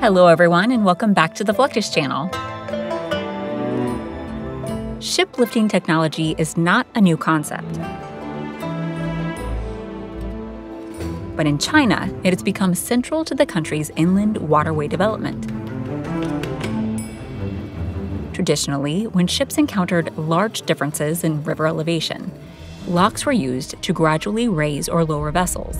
Hello, everyone, and welcome back to the Fluctus channel. Ship lifting technology is not a new concept. But in China, it has become central to the country's inland waterway development. Traditionally, when ships encountered large differences in river elevation, locks were used to gradually raise or lower vessels.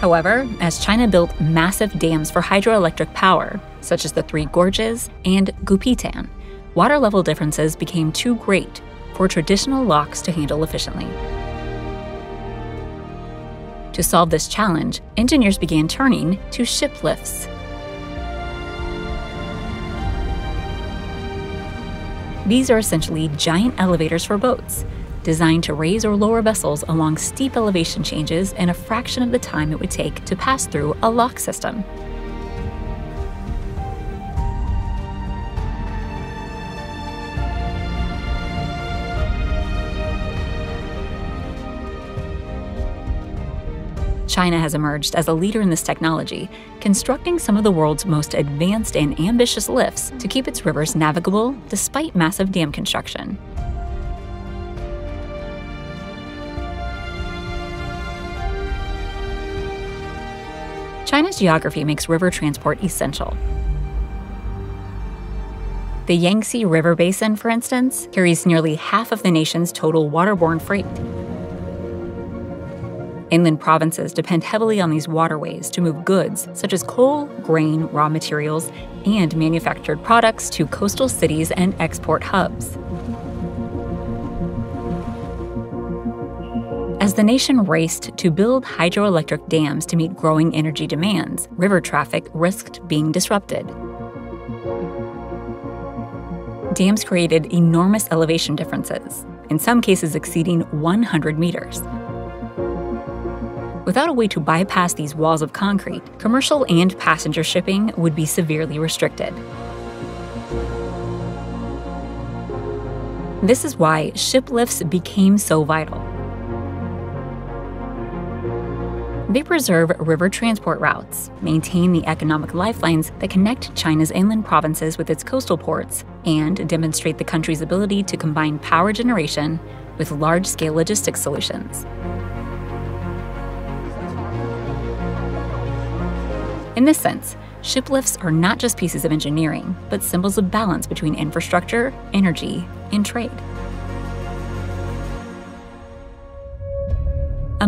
However, as China built massive dams for hydroelectric power, such as the Three Gorges and Goupitan, water level differences became too great for traditional locks to handle efficiently. To solve this challenge, engineers began turning to ship lifts. These are essentially giant elevators for boats designed to raise or lower vessels along steep elevation changes in a fraction of the time it would take to pass through a lock system. China has emerged as a leader in this technology, constructing some of the world's most advanced and ambitious lifts to keep its rivers navigable despite massive dam construction. China's geography makes river transport essential. The Yangtze River Basin, for instance, carries nearly half of the nation's total waterborne freight. Inland provinces depend heavily on these waterways to move goods such as coal, grain, raw materials, and manufactured products to coastal cities and export hubs. As the nation raced to build hydroelectric dams to meet growing energy demands, river traffic risked being disrupted. Dams created enormous elevation differences, in some cases exceeding 100 meters. Without a way to bypass these walls of concrete, commercial and passenger shipping would be severely restricted. This is why ship lifts became so vital. They preserve river transport routes, maintain the economic lifelines that connect China's inland provinces with its coastal ports, and demonstrate the country's ability to combine power generation with large scale logistics solutions. In this sense, shiplifts are not just pieces of engineering, but symbols of balance between infrastructure, energy, and trade.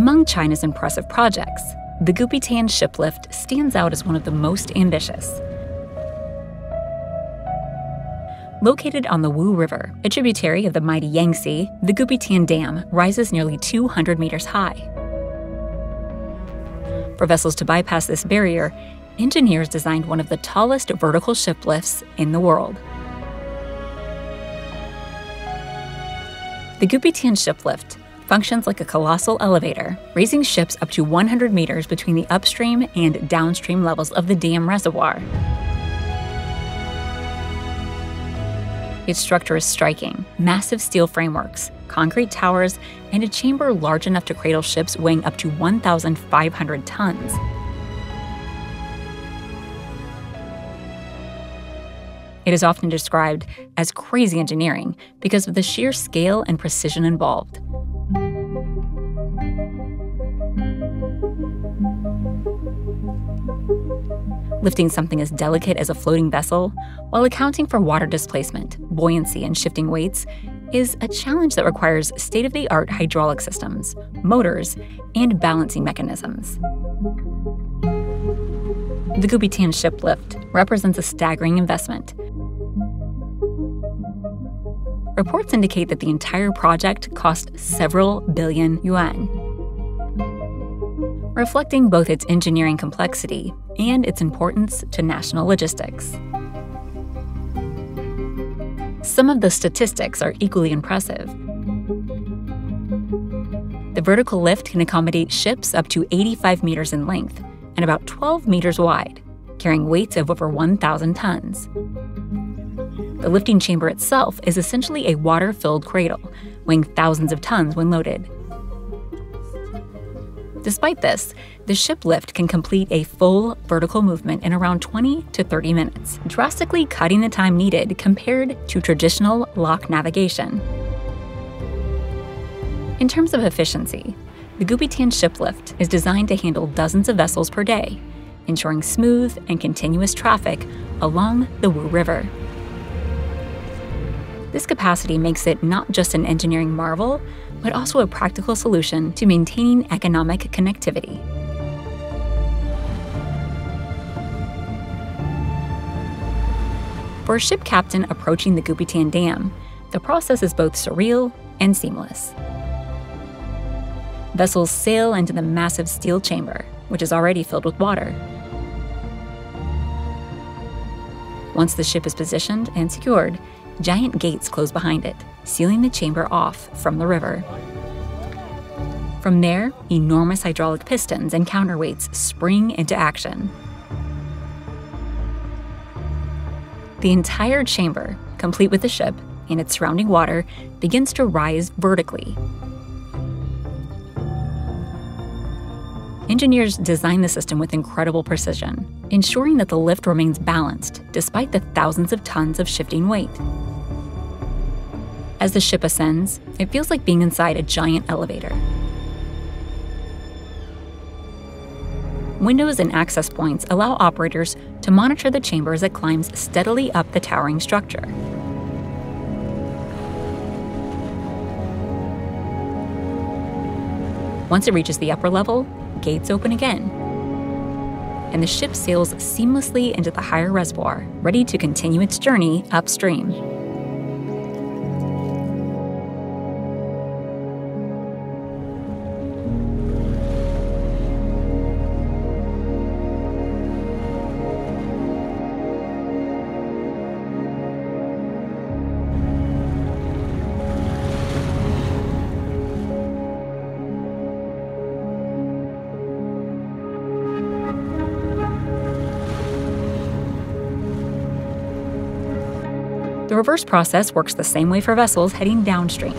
Among China's impressive projects, the Goupitan shiplift stands out as one of the most ambitious. Located on the Wu River, a tributary of the mighty Yangtze, the Goupitan Dam rises nearly 200 meters high. For vessels to bypass this barrier, engineers designed one of the tallest vertical shiplifts in the world. The Goupitan shiplift functions like a colossal elevator, raising ships up to 100 meters between the upstream and downstream levels of the dam reservoir. Its structure is striking massive steel frameworks, concrete towers, and a chamber large enough to cradle ships weighing up to 1,500 tons. It is often described as crazy engineering because of the sheer scale and precision involved. Lifting something as delicate as a floating vessel, while accounting for water displacement, buoyancy, and shifting weights, is a challenge that requires state of the art hydraulic systems, motors, and balancing mechanisms. The Goupitan ship lift represents a staggering investment. Reports indicate that the entire project cost several billion yuan reflecting both its engineering complexity and its importance to national logistics. Some of the statistics are equally impressive. The vertical lift can accommodate ships up to 85 meters in length and about 12 meters wide, carrying weights of over 1,000 tons. The lifting chamber itself is essentially a water filled cradle, weighing thousands of tons when loaded. Despite this, the ship lift can complete a full vertical movement in around 20 to 30 minutes, drastically cutting the time needed compared to traditional lock navigation. In terms of efficiency, the Goupitan ship lift is designed to handle dozens of vessels per day, ensuring smooth and continuous traffic along the Wu River. This capacity makes it not just an engineering marvel, but also a practical solution to maintaining economic connectivity. For a ship captain approaching the Goupitan Dam, the process is both surreal and seamless. Vessels sail into the massive steel chamber, which is already filled with water. Once the ship is positioned and secured, giant gates close behind it, sealing the chamber off from the river. From there, enormous hydraulic pistons and counterweights spring into action. The entire chamber, complete with the ship and its surrounding water, begins to rise vertically. Engineers design the system with incredible precision, ensuring that the lift remains balanced despite the thousands of tons of shifting weight. As the ship ascends, it feels like being inside a giant elevator. Windows and access points allow operators to monitor the chamber as it climbs steadily up the towering structure. Once it reaches the upper level, gates open again, and the ship sails seamlessly into the higher reservoir, ready to continue its journey upstream. The reverse process works the same way for vessels heading downstream.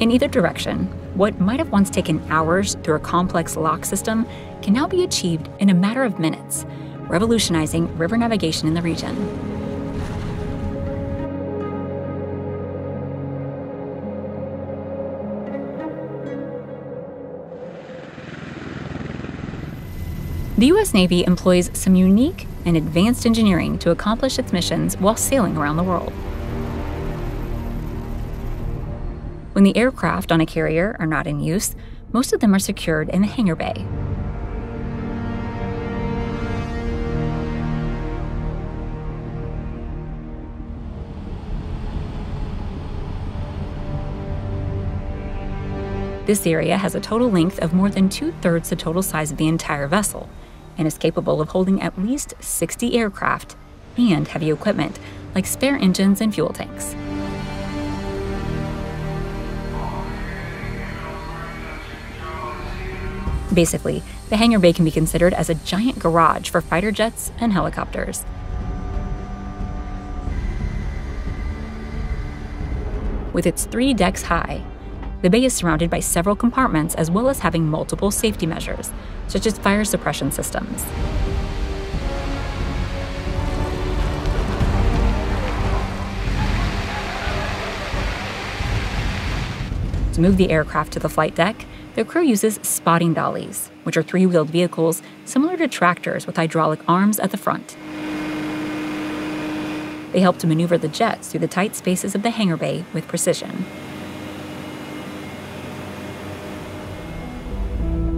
In either direction, what might have once taken hours through a complex lock system can now be achieved in a matter of minutes, revolutionizing river navigation in the region. The U.S. Navy employs some unique and advanced engineering to accomplish its missions while sailing around the world. When the aircraft on a carrier are not in use, most of them are secured in the hangar bay. This area has a total length of more than two thirds the total size of the entire vessel, and is capable of holding at least 60 aircraft and heavy equipment like spare engines and fuel tanks. Basically, the hangar bay can be considered as a giant garage for fighter jets and helicopters. With its three decks high, the bay is surrounded by several compartments as well as having multiple safety measures, such as fire suppression systems. To move the aircraft to the flight deck, the crew uses spotting dollies, which are three wheeled vehicles similar to tractors with hydraulic arms at the front. They help to maneuver the jets through the tight spaces of the hangar bay with precision.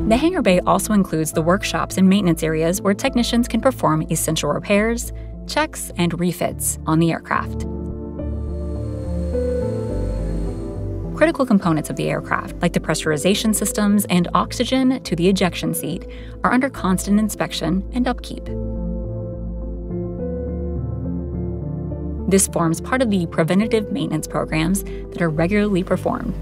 The hangar bay also includes the workshops and maintenance areas where technicians can perform essential repairs, checks, and refits on the aircraft. Critical components of the aircraft, like the pressurization systems and oxygen to the ejection seat, are under constant inspection and upkeep. This forms part of the preventative maintenance programs that are regularly performed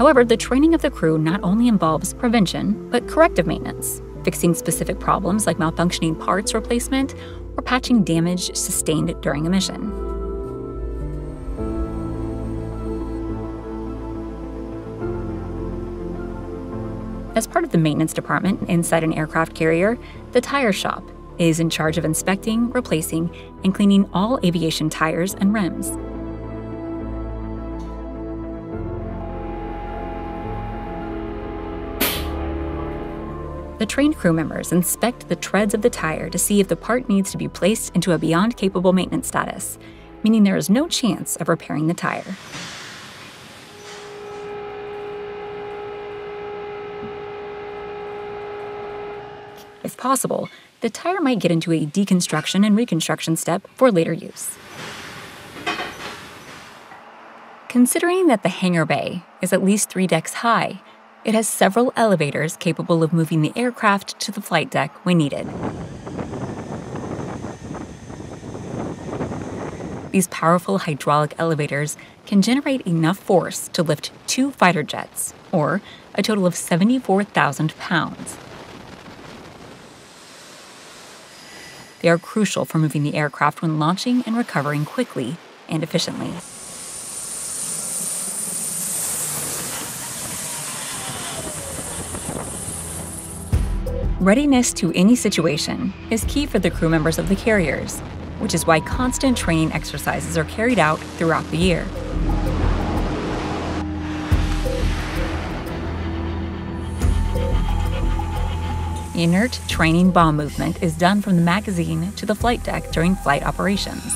However, the training of the crew not only involves prevention, but corrective maintenance, fixing specific problems like malfunctioning parts replacement or patching damage sustained during a mission. As part of the maintenance department inside an aircraft carrier, the tire shop is in charge of inspecting, replacing, and cleaning all aviation tires and rims. The trained crew members inspect the treads of the tire to see if the part needs to be placed into a beyond capable maintenance status, meaning there is no chance of repairing the tire. If possible, the tire might get into a deconstruction and reconstruction step for later use. Considering that the hangar bay is at least three decks high, it has several elevators capable of moving the aircraft to the flight deck when needed. These powerful hydraulic elevators can generate enough force to lift two fighter jets, or a total of 74,000 pounds. They are crucial for moving the aircraft when launching and recovering quickly and efficiently. Readiness to any situation is key for the crew members of the carriers, which is why constant training exercises are carried out throughout the year. Inert training bomb movement is done from the magazine to the flight deck during flight operations.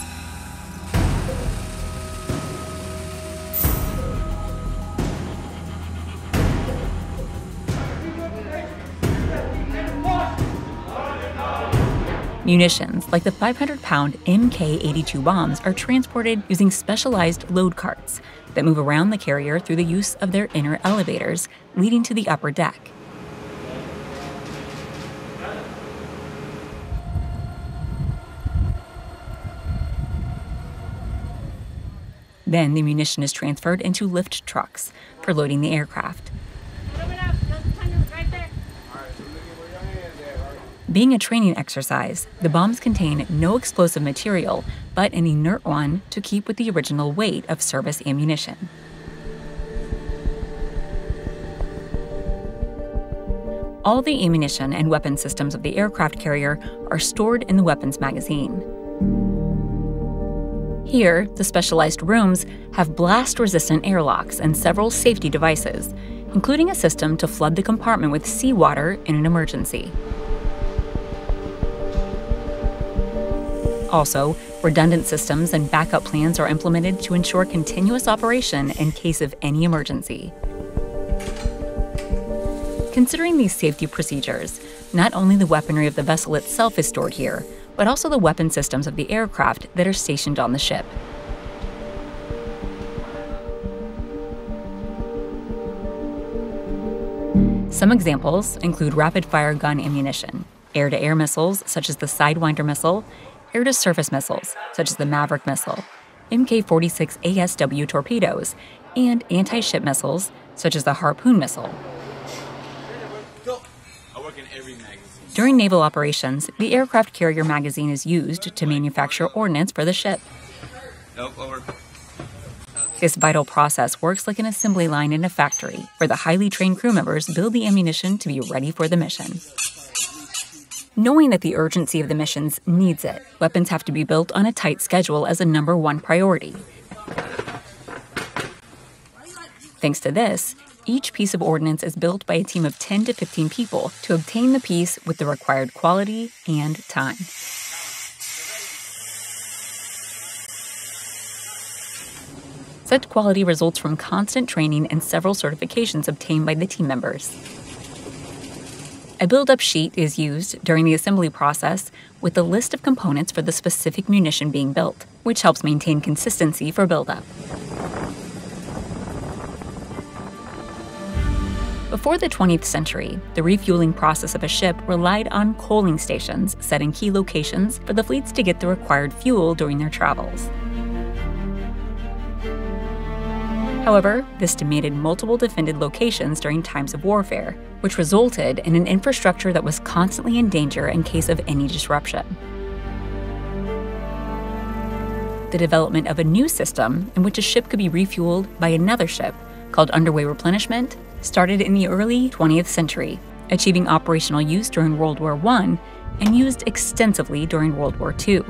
Munitions, like the 500 pound MK 82 bombs, are transported using specialized load carts that move around the carrier through the use of their inner elevators leading to the upper deck. Then the munition is transferred into lift trucks for loading the aircraft. Being a training exercise, the bombs contain no explosive material, but an inert one to keep with the original weight of service ammunition. All the ammunition and weapon systems of the aircraft carrier are stored in the weapons magazine. Here, the specialized rooms have blast resistant airlocks and several safety devices, including a system to flood the compartment with seawater in an emergency. Also, redundant systems and backup plans are implemented to ensure continuous operation in case of any emergency. Considering these safety procedures, not only the weaponry of the vessel itself is stored here, but also the weapon systems of the aircraft that are stationed on the ship. Some examples include rapid fire gun ammunition, air to air missiles such as the Sidewinder missile, air to surface missiles, such as the Maverick missile, Mk 46 ASW torpedoes, and anti ship missiles, such as the Harpoon missile. During naval operations, the aircraft carrier magazine is used to manufacture ordnance for the ship. This vital process works like an assembly line in a factory, where the highly trained crew members build the ammunition to be ready for the mission. Knowing that the urgency of the missions needs it, weapons have to be built on a tight schedule as a number one priority. Thanks to this, each piece of ordnance is built by a team of 10 to 15 people to obtain the piece with the required quality and time. Such quality results from constant training and several certifications obtained by the team members. A build-up sheet is used during the assembly process with a list of components for the specific munition being built, which helps maintain consistency for build-up. Before the 20th century, the refueling process of a ship relied on coaling stations set in key locations for the fleets to get the required fuel during their travels. However, this demanded multiple defended locations during times of warfare, which resulted in an infrastructure that was constantly in danger in case of any disruption. The development of a new system in which a ship could be refueled by another ship, called underway replenishment, started in the early 20th century, achieving operational use during World War I and used extensively during World War II.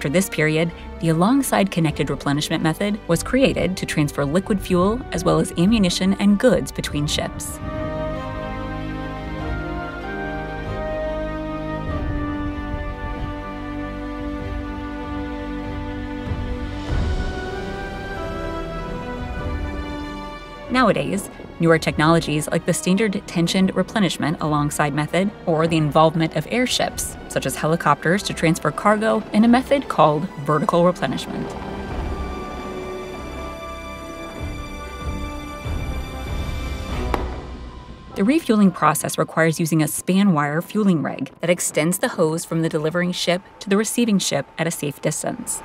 After this period, the alongside connected replenishment method was created to transfer liquid fuel as well as ammunition and goods between ships. Nowadays, newer technologies like the standard tensioned replenishment alongside method or the involvement of airships, such as helicopters to transfer cargo, in a method called vertical replenishment. The refueling process requires using a span wire fueling rig that extends the hose from the delivering ship to the receiving ship at a safe distance.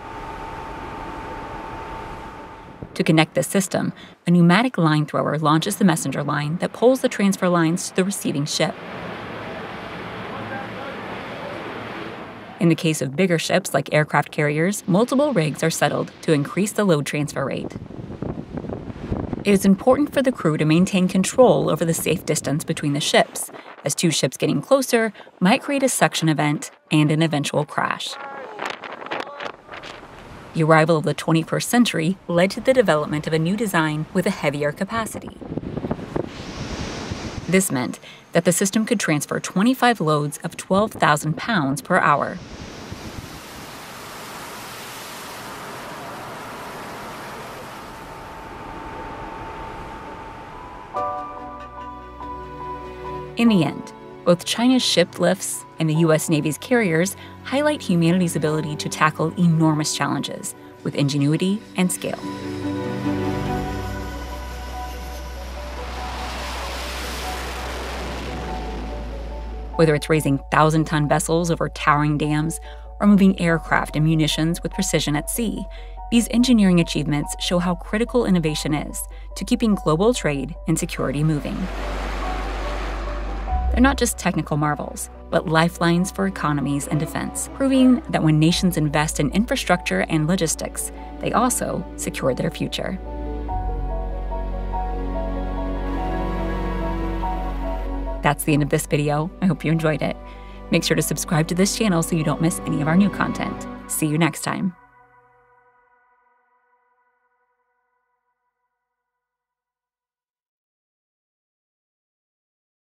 To connect this system, a pneumatic line thrower launches the messenger line that pulls the transfer lines to the receiving ship. In the case of bigger ships like aircraft carriers, multiple rigs are settled to increase the load transfer rate. It is important for the crew to maintain control over the safe distance between the ships, as two ships getting closer might create a suction event and an eventual crash. The arrival of the 21st century led to the development of a new design with a heavier capacity. This meant that the system could transfer 25 loads of 12,000 pounds per hour. In the end, both China's ship lifts and the U.S. Navy's carriers highlight humanity's ability to tackle enormous challenges with ingenuity and scale. Whether it's raising thousand ton vessels over towering dams or moving aircraft and munitions with precision at sea, these engineering achievements show how critical innovation is to keeping global trade and security moving. They're not just technical marvels, but lifelines for economies and defense, proving that when nations invest in infrastructure and logistics, they also secure their future. That's the end of this video. I hope you enjoyed it. Make sure to subscribe to this channel so you don't miss any of our new content. See you next time.